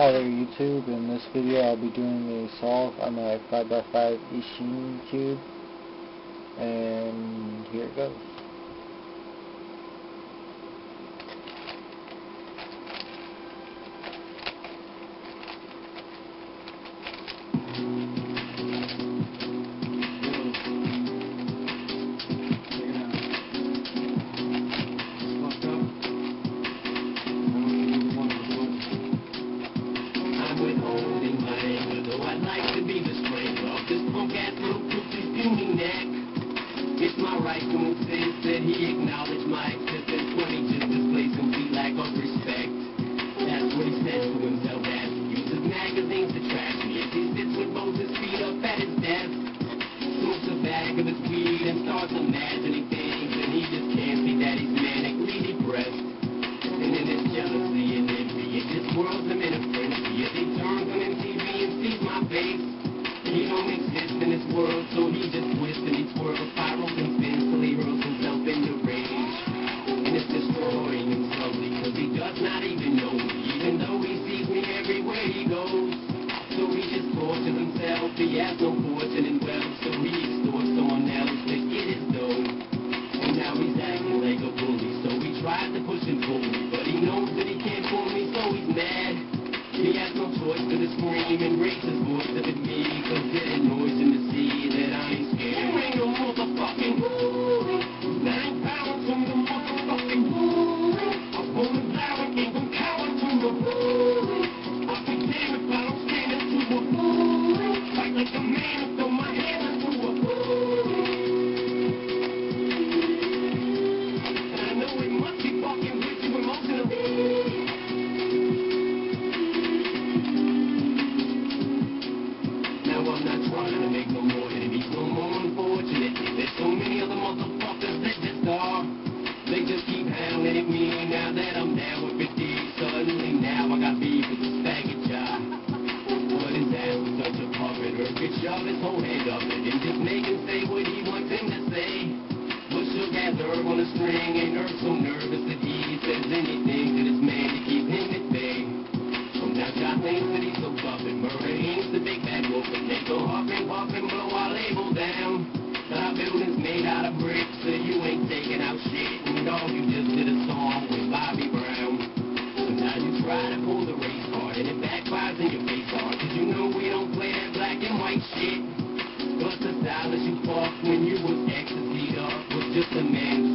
Hi there YouTube, in this video I'll be doing a solve on my 5x5 Ishin cube, and here it goes. Mike, don't say that he acknowledged my existence. Even and great is now in your face on. Cause you know we don't play that black and white shit. But the silence you fought when you was ecstasy up was just a man's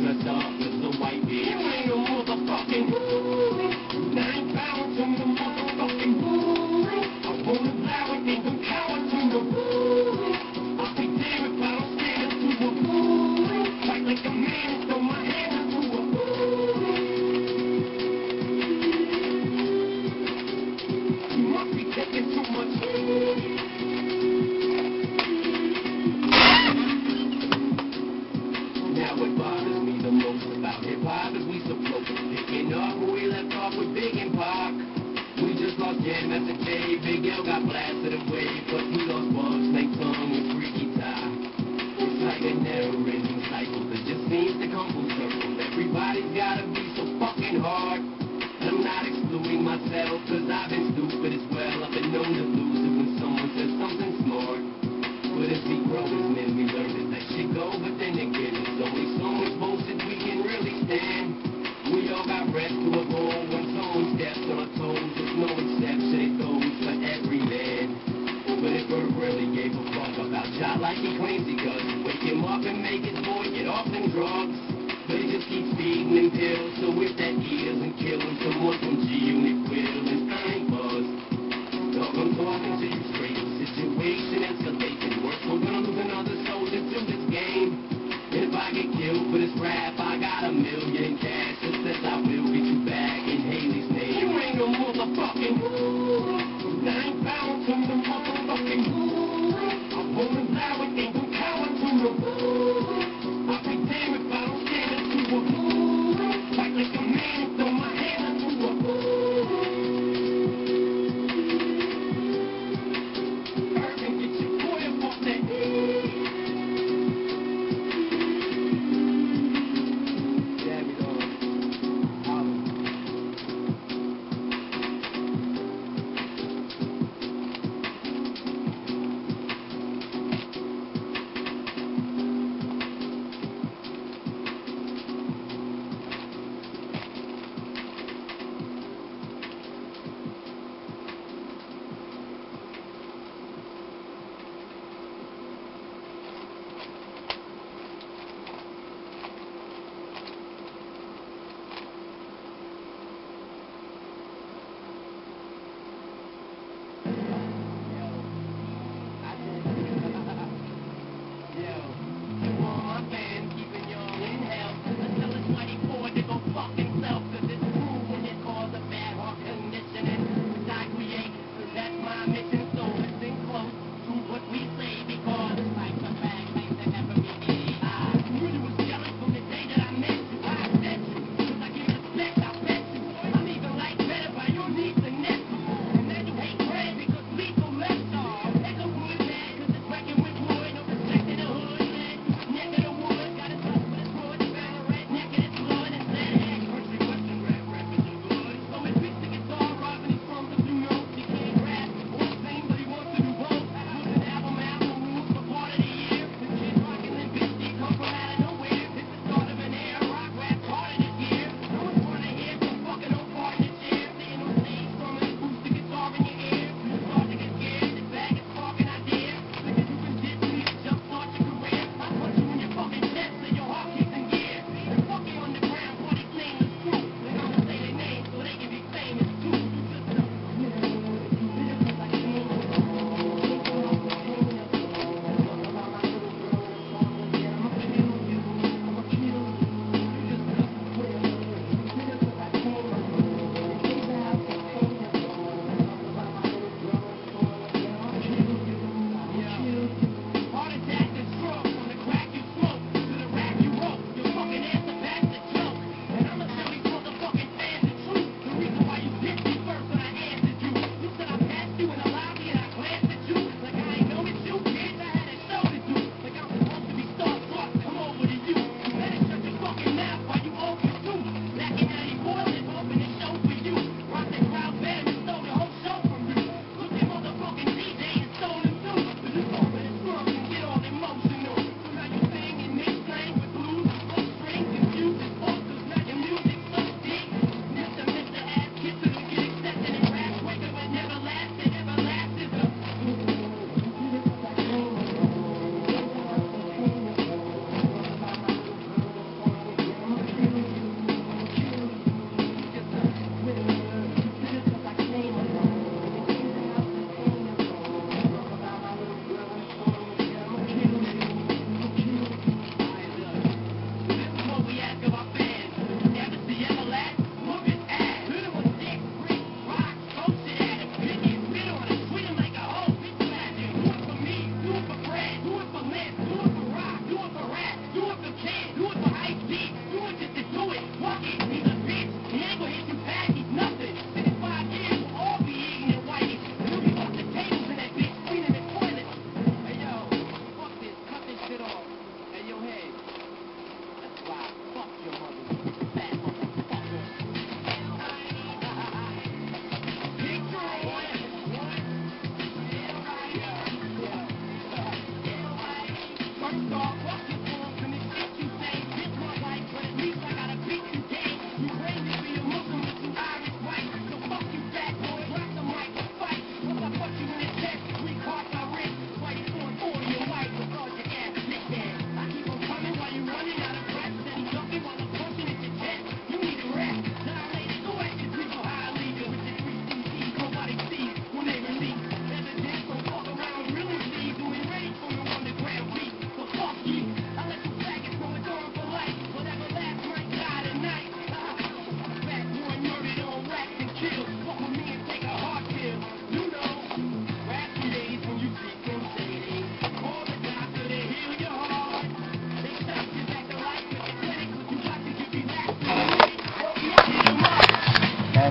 Now what bothers me the most about hip hop is we so close picking up where we left off with Big and Pac. We just lost Jam Master Jay. Big L got blasted away, but we lost Bugz, Snake Tongue, and Freaky Tah. It's like a never-ending cycle that just seems to come full circle. Everybody's got a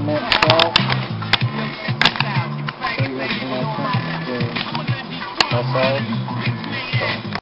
comment, 12.